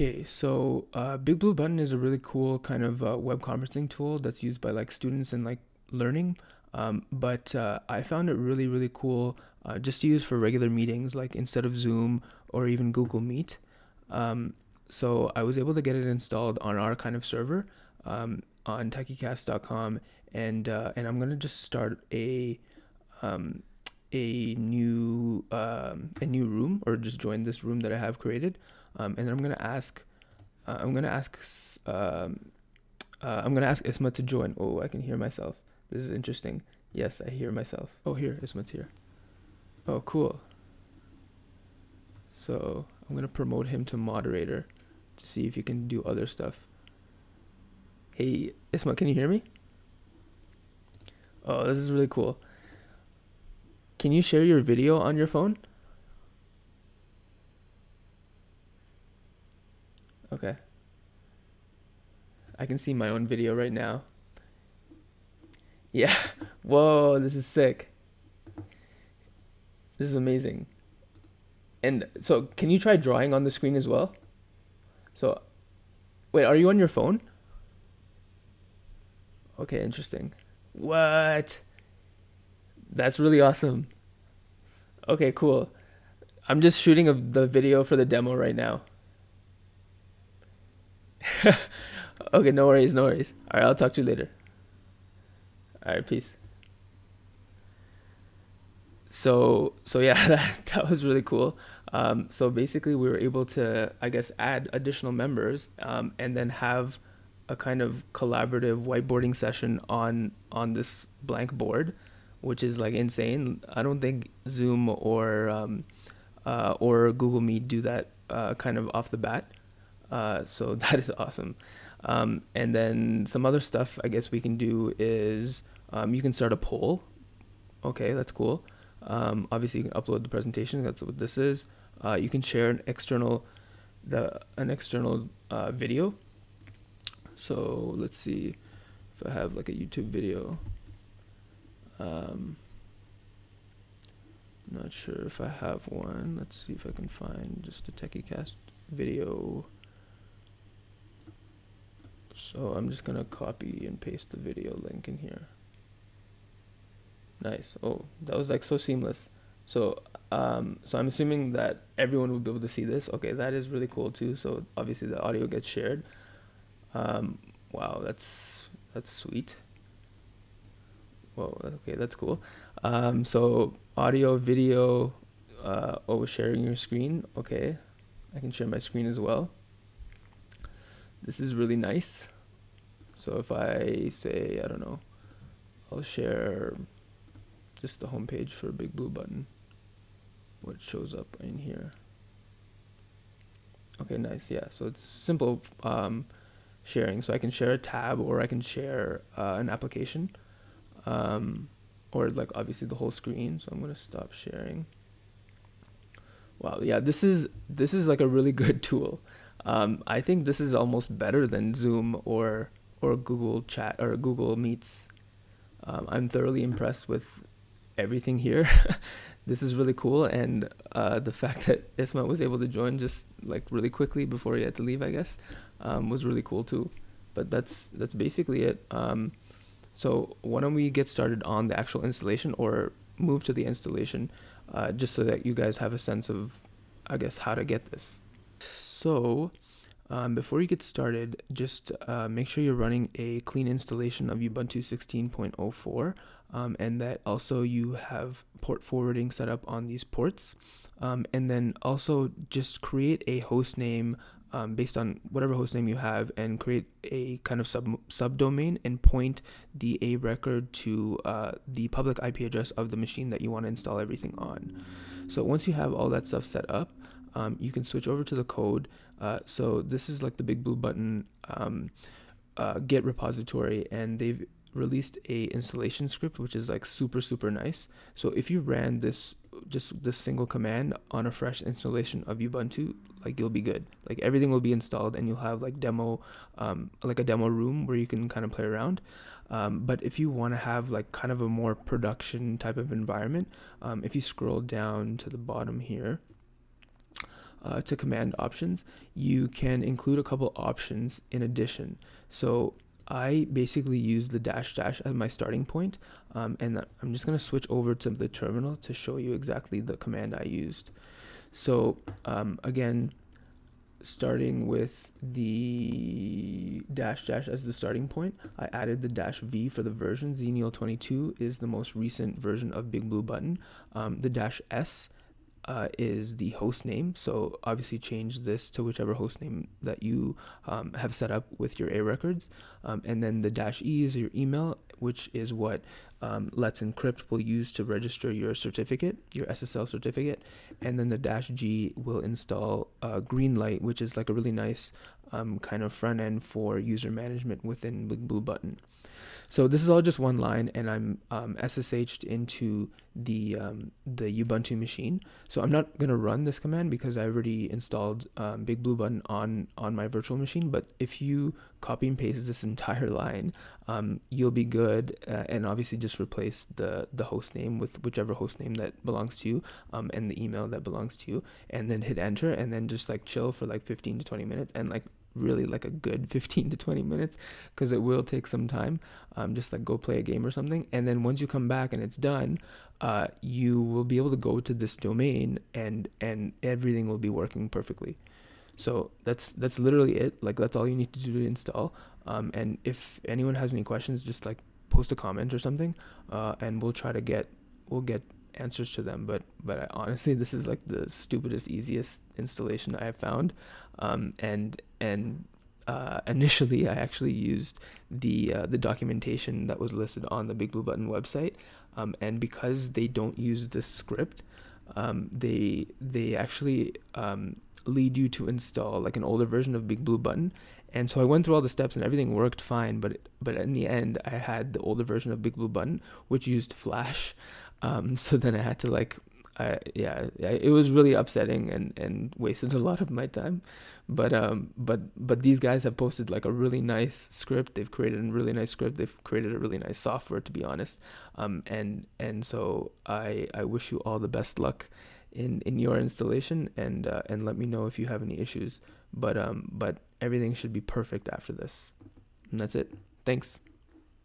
Okay, so uh, Big Blue Button is a really cool kind of uh, web conferencing tool that's used by like students in like learning. Um, but uh, I found it really, really cool uh, just to use for regular meetings, like instead of Zoom or even Google Meet. Um, so I was able to get it installed on our kind of server um, on techycast.com, and uh, and I'm gonna just start a um, a new um, a new room or just join this room that I have created, um, and then I'm gonna ask uh, I'm gonna ask um, uh, I'm gonna ask Isma to join. Oh, I can hear myself. This is interesting. Yes, I hear myself. Oh, here Isma's here. Oh, cool. So I'm gonna promote him to moderator to see if you can do other stuff. Hey, Isma, can you hear me? Oh, this is really cool. Can you share your video on your phone? Okay. I can see my own video right now. Yeah. Whoa, this is sick. This is amazing. And so, can you try drawing on the screen as well? So, wait, are you on your phone? Okay, interesting. What? That's really awesome. Okay, cool. I'm just shooting a, the video for the demo right now. okay, no worries, no worries. All right, I'll talk to you later. All right, peace. So, so yeah, that, that was really cool. Um, so basically, we were able to, I guess, add additional members um, and then have a kind of collaborative whiteboarding session on on this blank board which is like insane. I don't think Zoom or um, uh, or Google Meet do that uh, kind of off the bat. Uh, so that is awesome. Um, and then some other stuff I guess we can do is um, you can start a poll. Okay, that's cool. Um, obviously, you can upload the presentation. That's what this is. Uh, you can share an external the an external uh, video. So let's see if I have like a YouTube video. Um, not sure if I have one. Let's see if I can find just a Techycast video. So I'm just gonna copy and paste the video link in here. Nice. Oh, that was like so seamless. So, um, so I'm assuming that everyone will be able to see this. Okay, that is really cool too. So obviously the audio gets shared. Um, wow, that's that's sweet. Whoa, okay, that's cool. Um, so audio, video, uh, oh, sharing your screen. Okay, I can share my screen as well. This is really nice. So if I say, I don't know, I'll share just the homepage for a Big Blue Button. What shows up in here? Okay, nice. Yeah, so it's simple um, sharing. So I can share a tab or I can share uh, an application um, or like obviously the whole screen. So I'm gonna stop sharing. Wow, yeah, this is this is like a really good tool. Um, I think this is almost better than Zoom or or Google Chat or Google Meets. Um, I'm thoroughly impressed with everything here. this is really cool, and uh, the fact that Isma was able to join just like really quickly before he had to leave, I guess, um, was really cool too. But that's that's basically it. So why don't we get started on the actual installation or move to the installation uh, just so that you guys have a sense of, I guess, how to get this. So um, before you get started, just uh, make sure you're running a clean installation of Ubuntu 16.04 um, and that also you have port forwarding set up on these ports. Um, and then also just create a host name um, based on whatever hostname you have and create a kind of sub subdomain and point the A record to uh, the public IP address of the machine that you want to install everything on. So once you have all that stuff set up, um, you can switch over to the code. Uh, so this is like the big blue button um, uh, Git repository, and they've released a installation script which is like super super nice. So if you ran this just this single command on a fresh installation of ubuntu like you'll be good. Like everything will be installed and you'll have like demo um, like a demo room where you can kind of play around. Um, but if you want to have like kind of a more production type of environment um, if you scroll down to the bottom here uh, to command options, you can include a couple options in addition. So I basically use the dash dash as my starting point, um, and I'm just going to switch over to the terminal to show you exactly the command I used. So um, again, starting with the dash dash as the starting point, I added the dash V for the version. Xenial 22 is the most recent version of Big Blue Button. Um, the dash S uh, is the host name. So obviously change this to whichever host name that you um, have set up with your A records. Um, and then the dash E is your email, which is what um, Let's Encrypt will use to register your certificate, your SSL certificate. And then the dash G will install uh, Greenlight, which is like a really nice um, kind of front end for user management within Big Blue Button. So this is all just one line, and I'm um, SSH'd into the um, the Ubuntu machine. So I'm not gonna run this command because I already installed um, Big Blue Button on on my virtual machine. But if you copy and paste this entire line, um, you'll be good. Uh, and obviously, just replace the the host name with whichever host name that belongs to you, um, and the email that belongs to you, and then hit enter, and then just like chill for like 15 to 20 minutes, and like really like a good 15 to 20 minutes because it will take some time um, just like go play a game or something. And then once you come back and it's done uh, you will be able to go to this domain and and everything will be working perfectly. So that's that's literally it. Like that's all you need to do to install. Um, and if anyone has any questions just like post a comment or something uh, and we'll try to get we'll get answers to them but but I, honestly this is like the stupidest easiest installation i have found. Um, and and uh, initially I actually used the uh, the documentation that was listed on the Big Blue Button website, um, and because they don't use the script, um, they they actually um, lead you to install like an older version of Big Blue Button. And so I went through all the steps and everything worked fine, but but in the end I had the older version of Big Blue Button, which used Flash. Um, so then I had to like I, yeah, it was really upsetting and, and wasted a lot of my time. But um, but but these guys have posted like a really nice script. They've created a really nice script. They've created a really nice software, to be honest. Um, and and so I I wish you all the best luck in in your installation and uh, and let me know if you have any issues. But um, but everything should be perfect after this. And that's it. Thanks.